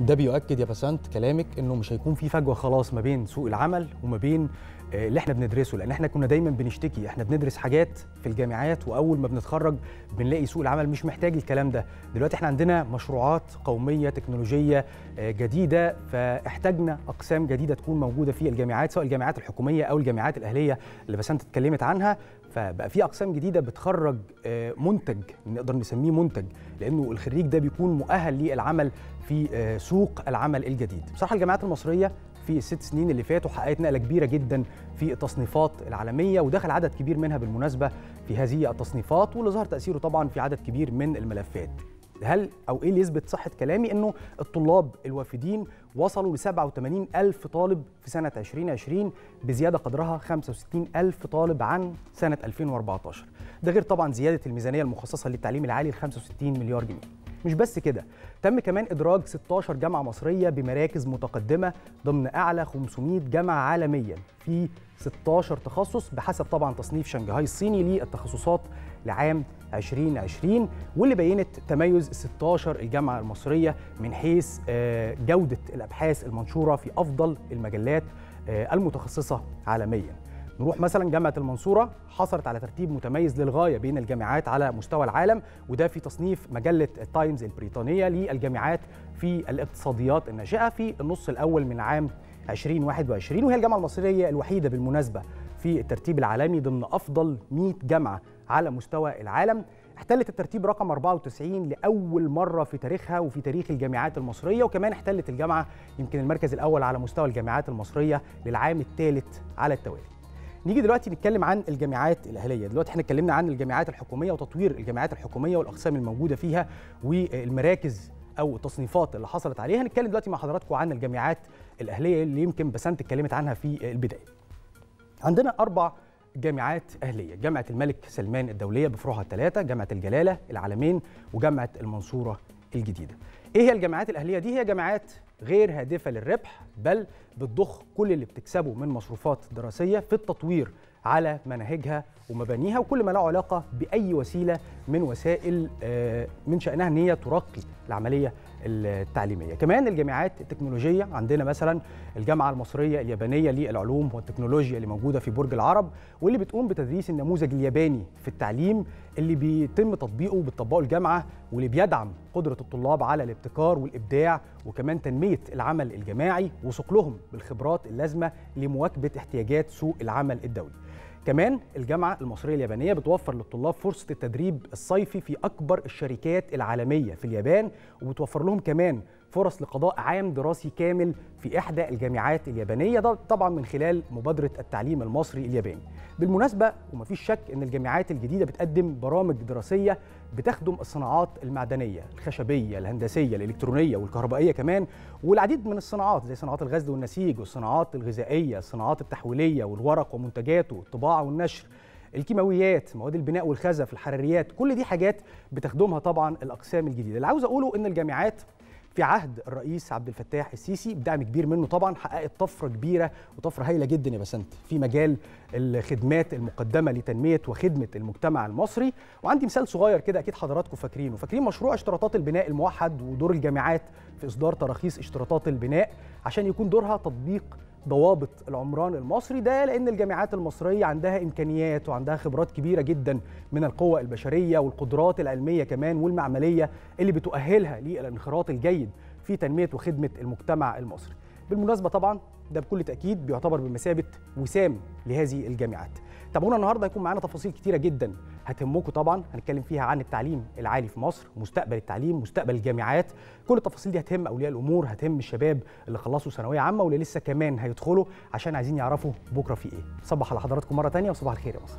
ده بيؤكد يا بسنت كلامك إنه مش هيكون في فجوة خلاص ما بين سوق العمل وما بين آه، اللي إحنا بندرسه. لأن إحنا كنا دايما بنشتكي. إحنا بندرس حاجات في الجامعات وأول ما بنتخرج بنلاقي سوق العمل مش محتاج الكلام ده. دلوقتي إحنا عندنا مشروعات قومية تكنولوجية آه، جديدة. فاحتاجنا أقسام جديدة تكون موجودة في الجامعات سواء الجامعات الحكومية أو الجامعات الأهلية اللي بسنت اتكلمت عنها. فبقى في أقسام جديدة بتخرج آه، منتج نقدر نسميه منتج لأنه الخريج ده بيكون مؤهل للعمل في آه، سوق العمل الجديد. بصراحة الجامعات المصرية في الست سنين اللي فاتوا حققت نقلة كبيرة جدا في التصنيفات العالمية ودخل عدد كبير منها بالمناسبة في هذه التصنيفات واللي ظهر تأثيره طبعا في عدد كبير من الملفات. هل أو إيه اللي يثبت صحة كلامي؟ إنه الطلاب الوافدين وصلوا ل 87 ألف طالب في سنة 2020 بزيادة قدرها 65 ألف طالب عن سنة 2014 ده غير طبعا زيادة الميزانية المخصصة للتعليم العالي ل 65 مليار جنيه. مش بس كده تم كمان إدراج 16 جامعة مصرية بمراكز متقدمة ضمن أعلى 500 جامعة عالميا. في 16 تخصص بحسب طبعا تصنيف شنغهاي الصيني للتخصصات لعام 2020 واللي بينت تميز 16 الجامعة المصرية من حيث آه، جودة الأبحاث المنشورة في أفضل المجلات آه، المتخصصة عالمياً. نروح مثلا جامعة المنصورة. حصلت على ترتيب متميز للغاية بين الجامعات على مستوى العالم وده في تصنيف مجلة التايمز البريطانية للجامعات في الاقتصاديات الناشئة في النص الأول من عام 2021 وهي الجامعة المصرية الوحيدة بالمناسبة في الترتيب العالمي ضمن أفضل 100 جامعة على مستوى العالم. احتلت الترتيب رقم 94 لأول مرة في تاريخها وفي تاريخ الجامعات المصرية وكمان احتلت الجامعة يمكن المركز الأول على مستوى الجامعات المصرية للعام الثالث على التوالي. نيجي دلوقتي نتكلم عن الجامعات الأهلية. دلوقتي إحنا اتكلمنا عن الجامعات الحكومية وتطوير الجامعات الحكومية والأقسام الموجودة فيها والمراكز أو التصنيفات اللي حصلت عليها. هنتكلم دلوقتي مع حضراتكم عن الجامعات الأهلية اللي يمكن بسنت اتكلمت عنها في البداية. عندنا أربع جامعات أهلية. جامعة الملك سلمان الدولية بفروعها الثلاثة جامعة الجلالة العالمين وجامعة المنصورة الجديدة. إيه هي الجامعات الأهلية؟ دي هي جامعات غير هادفة للربح بل بتضخ كل اللي بتكسبه من مصروفات دراسية في التطوير على مناهجها ومبانيها وكل ما له علاقة بأي وسيلة من وسائل آه، من شأنها إن هي ترقي العملية التعليمية. كمان الجامعات التكنولوجية عندنا مثلا الجامعة المصرية اليابانية للعلوم والتكنولوجيا اللي موجودة في برج العرب واللي بتقوم بتدريس النموذج الياباني في التعليم اللي بيتم تطبيقه بتطبقه الجامعة واللي بيدعم قدرة الطلاب على الابتكار والإبداع وكمان تنمية العمل الجماعي وصقلهم بالخبرات اللازمة لمواكبة احتياجات سوق العمل الدولي. كمان الجامعة المصرية اليابانية بتوفر للطلاب فرصة التدريب الصيفي في أكبر الشركات العالمية في اليابان وبتوفر لهم كمان فرص لقضاء عام دراسي كامل في إحدى الجامعات اليابانية. ده طبعا من خلال مبادرة التعليم المصري الياباني. بالمناسبة ومفيش شك أن الجامعات الجديدة بتقدم برامج دراسية بتخدم الصناعات المعدنية الخشبية الهندسية الإلكترونية والكهربائية كمان والعديد من الصناعات زي صناعات الغزل والنسيج والصناعات الغذائية الصناعات التحويلية والورق ومنتجاته الطباعة والنشر الكيماويات مواد البناء والخزف الحراريات كل دي حاجات بتخدمها طبعا الأقسام الجديدة. اللي عاوز أقوله إن الجامعات في عهد الرئيس عبد الفتاح السيسي بدعم كبير منه طبعا حققت طفرة كبيرة وطفرة هايلة جدا يا بسنت في مجال الخدمات المقدمة لتنمية وخدمة المجتمع المصري. وعندي مثال صغير كده أكيد حضراتكم فاكرينه. فاكرين مشروع اشتراطات البناء الموحد ودور الجامعات في إصدار تراخيص اشتراطات البناء عشان يكون دورها تطبيق ضوابط العمران المصري ده لأن الجامعات المصرية عندها إمكانيات وعندها خبرات كبيرة جدا من القوة البشرية والقدرات العلمية كمان والمعملية اللي بتؤهلها للانخراط الجيد في تنمية وخدمة المجتمع المصري. بالمناسبة طبعا ده بكل تأكيد بيعتبر بمثابة وسام لهذه الجامعات. تابعونا النهارده هيكون معانا تفاصيل كتيرة جدا هتهمكم طبعا هنتكلم فيها عن التعليم العالي في مصر مستقبل التعليم مستقبل الجامعات. كل التفاصيل دي هتهم أولياء الأمور هتهم الشباب اللي خلصوا ثانوية عامة واللي لسه كمان هيدخلوا عشان عايزين يعرفوا بكرة في إيه. صبح على حضراتكم مرة ثانية وصباح الخير يا مصر.